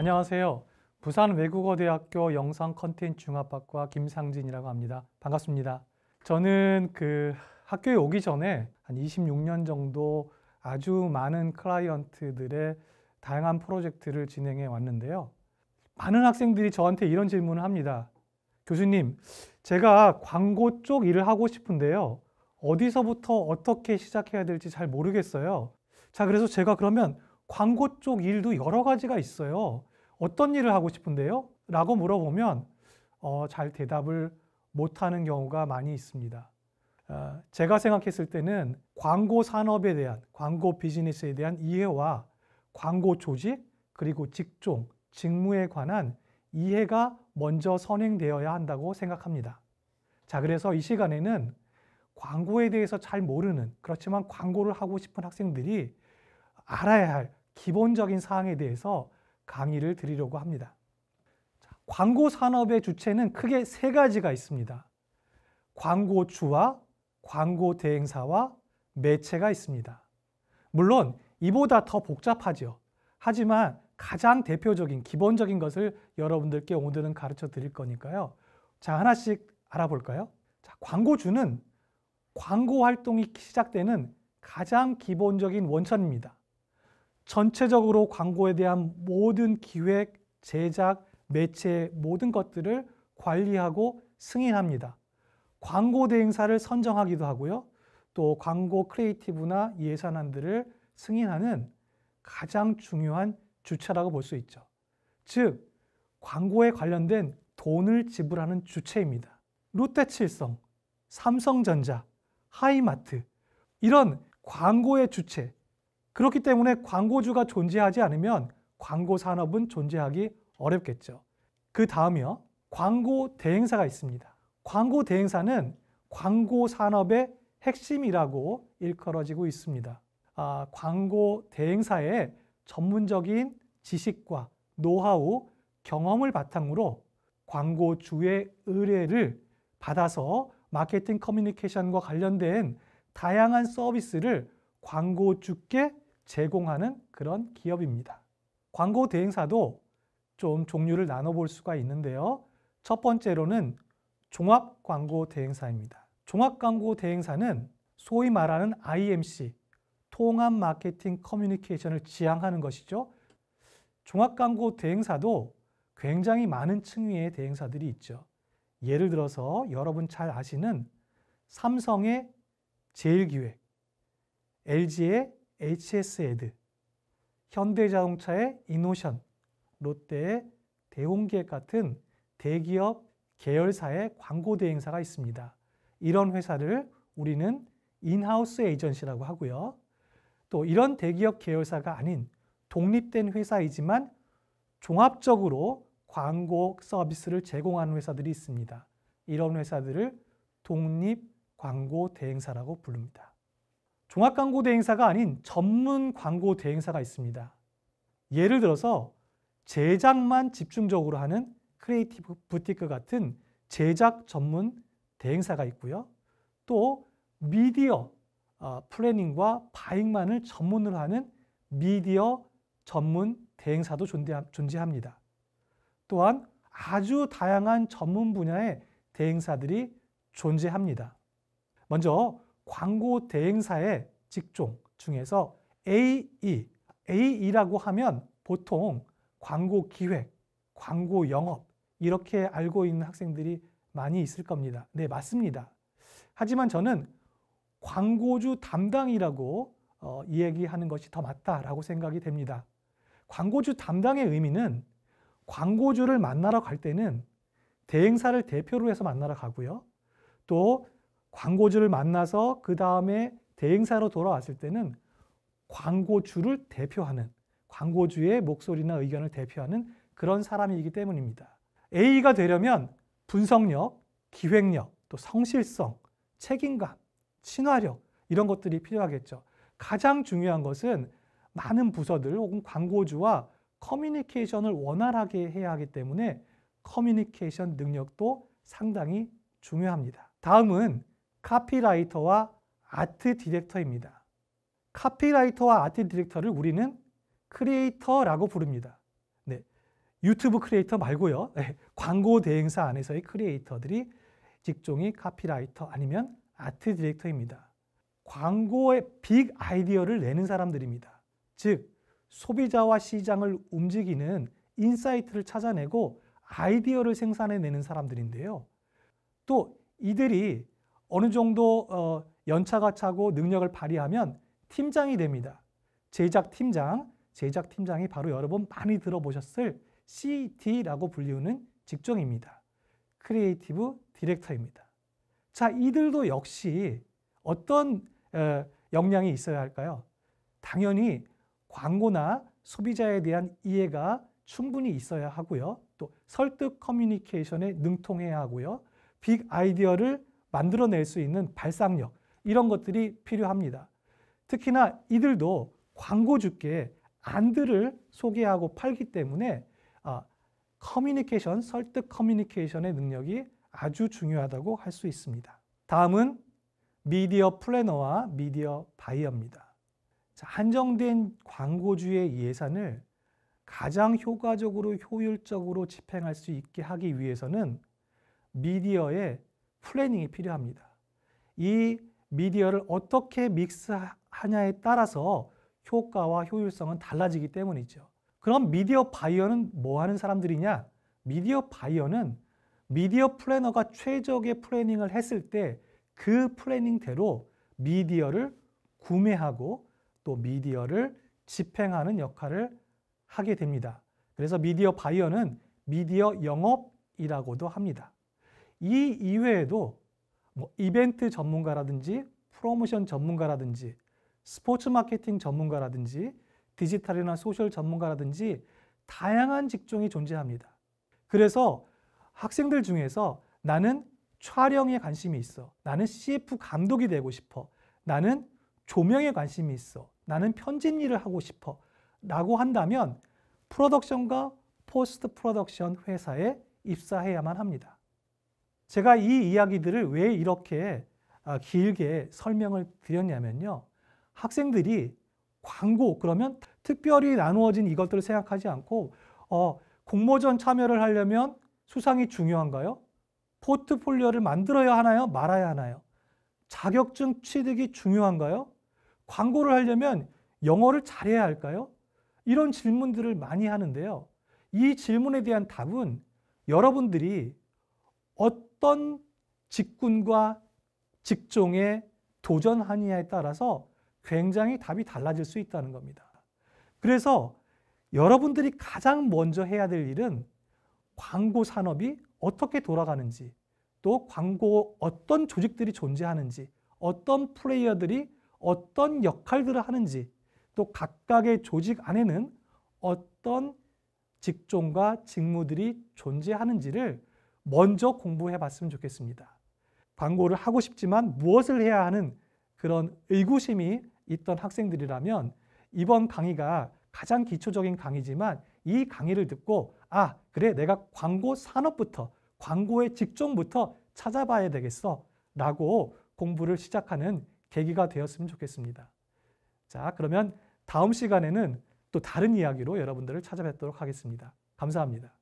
안녕하세요. 부산 외국어대학교 영상 컨텐츠 중합학과 김상진이라고 합니다. 반갑습니다. 저는 그 학교에 오기 전에 한 26년 정도 아주 많은 클라이언트들의 다양한 프로젝트를 진행해 왔는데요. 많은 학생들이 저한테 이런 질문을 합니다. 교수님, 제가 광고 쪽 일을 하고 싶은데요. 어디서부터 어떻게 시작해야 될지 잘 모르겠어요. 자, 그래서 제가 그러면 광고 쪽 일도 여러 가지가 있어요. 어떤 일을 하고 싶은데요? 라고 물어보면 어, 잘 대답을 못하는 경우가 많이 있습니다. 어, 제가 생각했을 때는 광고 산업에 대한, 광고 비즈니스에 대한 이해와 광고 조직, 그리고 직종, 직무에 관한 이해가 먼저 선행되어야 한다고 생각합니다. 자, 그래서 이 시간에는 광고에 대해서 잘 모르는, 그렇지만 광고를 하고 싶은 학생들이 알아야 할 기본적인 사항에 대해서 강의를 드리려고 합니다. 자, 광고 산업의 주체는 크게 세 가지가 있습니다. 광고주와 광고 대행사와 매체가 있습니다. 물론 이보다 더 복잡하죠. 하지만 가장 대표적인 기본적인 것을 여러분들께 오늘은 가르쳐 드릴 거니까요. 자, 하나씩 알아볼까요? 자, 광고주는 광고 활동이 시작되는 가장 기본적인 원천입니다. 전체적으로 광고에 대한 모든 기획, 제작, 매체 모든 것들을 관리하고 승인합니다. 광고 대행사를 선정하기도 하고요. 또 광고 크리에이티브나 예산안들을 승인하는 가장 중요한 주체라고 볼 수 있죠. 즉, 광고에 관련된 돈을 지불하는 주체입니다. 롯데칠성, 삼성전자, 하이마트 이런 광고의 주체. 그렇기 때문에 광고주가 존재하지 않으면 광고 산업은 존재하기 어렵겠죠. 그 다음이요. 광고 대행사가 있습니다. 광고 대행사는 광고 산업의 핵심이라고 일컬어지고 있습니다. 아, 광고 대행사의 전문적인 지식과 노하우, 경험을 바탕으로 광고주의 의뢰를 받아서 마케팅 커뮤니케이션과 관련된 다양한 서비스를 광고주께 제공하는 그런 기업입니다. 광고 대행사도 좀 종류를 나눠볼 수가 있는데요. 첫 번째로는 종합 광고 대행사입니다. 종합 광고 대행사는 소위 말하는 IMC, 통합 마케팅 커뮤니케이션을 지향하는 것이죠. 종합 광고 대행사도 굉장히 많은 층위의 대행사들이 있죠. 예를 들어서 여러분 잘 아시는 삼성의 제일기획, LG의 HS에드, 현대자동차의 이노션, 롯데의 대홍기획 같은 대기업 계열사의 광고 대행사가 있습니다. 이런 회사를 우리는 인하우스 에이전시라고 하고요. 또 이런 대기업 계열사가 아닌 독립된 회사이지만 종합적으로 광고 서비스를 제공하는 회사들이 있습니다. 이런 회사들을 독립 광고 대행사라고 부릅니다. 종합 광고 대행사가 아닌 전문 광고 대행사가 있습니다. 예를 들어서 제작만 집중적으로 하는 creative 부티크 같은 제작 전문 대행사가 있고요. 또 미디어 어, planning과 buying만을 전문으로 하는 미디어 전문 대행사도 존재합니다. 또한 아주 다양한 전문 분야의 대행사들이 존재합니다. 먼저 광고 대행사의 직종 중에서 AE, AE라고 하면 보통 광고 기획, 광고 영업 이렇게 알고 있는 학생들이 많이 있을 겁니다. 네, 맞습니다. 하지만 저는 광고주 담당이라고 어, 이야기하는 것이 더 맞다라고 생각이 됩니다. 광고주 담당의 의미는 광고주를 만나러 갈 때는 대행사를 대표로 해서 만나러 가고요. 또 광고주를 만나서 그 다음에 대행사로 돌아왔을 때는 광고주를 대표하는 광고주의 목소리나 의견을 대표하는 그런 사람이기 때문입니다. A가 되려면 분석력, 기획력, 또 성실성, 책임감, 친화력 이런 것들이 필요하겠죠. 가장 중요한 것은 많은 부서들 혹은 광고주와 커뮤니케이션을 원활하게 해야 하기 때문에 커뮤니케이션 능력도 상당히 중요합니다. 다음은 카피라이터와 아트 디렉터입니다. 카피라이터와 아트 디렉터를 우리는 creator라고 부릅니다. 네, 유튜브 크리에이터 말고요. 네, 광고 대행사 안에서의 creator들이 직종이 카피라이터 아니면 아트 디렉터입니다. 광고의 big 아이디어를 내는 사람들입니다. 즉, 소비자와 시장을 움직이는 insight를 찾아내고 아이디어를 생산해내는 사람들인데요. 또 이들이 어느 정도 어, 연차가 차고 능력을 발휘하면 팀장이 됩니다. 제작 팀장, 제작 팀장이 바로 여러분 많이 들어보셨을 CD라고 불리우는 직종입니다. creative director입니다. 자, 이들도 역시 어떤 어, 역량이 있어야 할까요? 당연히 광고나 소비자에 대한 이해가 충분히 있어야 하고요. 또 설득 커뮤니케이션에 능통해야 하고요. big 아이디어를 만들어낼 수 있는 발상력 이런 것들이 필요합니다. 특히나 이들도 광고주께 안들을 소개하고 팔기 때문에 아, 커뮤니케이션, 설득 커뮤니케이션의 능력이 아주 중요하다고 할 수 있습니다. 다음은 미디어 planner와 미디어 바이어입니다. 자, 한정된 광고주의 예산을 가장 효과적으로 효율적으로 집행할 수 있게 하기 위해서는 미디어의 planning이 필요합니다. 이 미디어를 어떻게 mix하냐에 따라서 효과와 효율성은 달라지기 때문이죠. 그럼 미디어 바이어는 뭐 하는 사람들이냐? 미디어 바이어는 미디어 planner가 최적의 planning을 했을 때 그 planning대로 미디어를 구매하고 또 미디어를 집행하는 역할을 하게 됩니다. 그래서 미디어 바이어는 미디어 영업이라고도 합니다. 이 이외에도 뭐 이벤트 전문가라든지 프로모션 전문가라든지 스포츠 마케팅 전문가라든지 디지털이나 social 전문가라든지 다양한 직종이 존재합니다. 그래서 학생들 중에서 나는 촬영에 관심이 있어. 나는 CF 감독이 되고 싶어. 나는 조명에 관심이 있어. 나는 편집 일을 하고 싶어. 라고 한다면 프로덕션과 post production 회사에 입사해야만 합니다. 제가 이 이야기들을 왜 이렇게 아, 길게 설명을 드렸냐면요. 학생들이 광고 그러면 특별히 나누어진 이것들을 생각하지 않고 어, 공모전 참여를 하려면 수상이 중요한가요? 포트폴리오를 만들어야 하나요? 말아야 하나요? 자격증 취득이 중요한가요? 광고를 하려면 영어를 잘해야 할까요? 이런 질문들을 많이 하는데요. 이 질문에 대한 답은 여러분들이 어떤 직군과 직종에 도전하느냐에 따라서 굉장히 답이 달라질 수 있다는 겁니다. 그래서 여러분들이 가장 먼저 해야 될 일은 광고 산업이 어떻게 돌아가는지, 또 광고 어떤 조직들이 존재하는지, 어떤 플레이어들이 어떤 역할들을 하는지, 또 각각의 조직 안에는 어떤 직종과 직무들이 존재하는지를 먼저 공부해 봤으면 좋겠습니다. 광고를 하고 싶지만 무엇을 해야 하는 그런 의구심이 있던 학생들이라면 이번 강의가 가장 기초적인 강의지만 이 강의를 듣고 아, 그래, 내가 광고 산업부터, 광고의 직종부터 찾아봐야 되겠어. 라고 공부를 시작하는 계기가 되었으면 좋겠습니다. 자, 그러면 다음 시간에는 또 다른 이야기로 여러분들을 찾아뵙도록 하겠습니다. 감사합니다.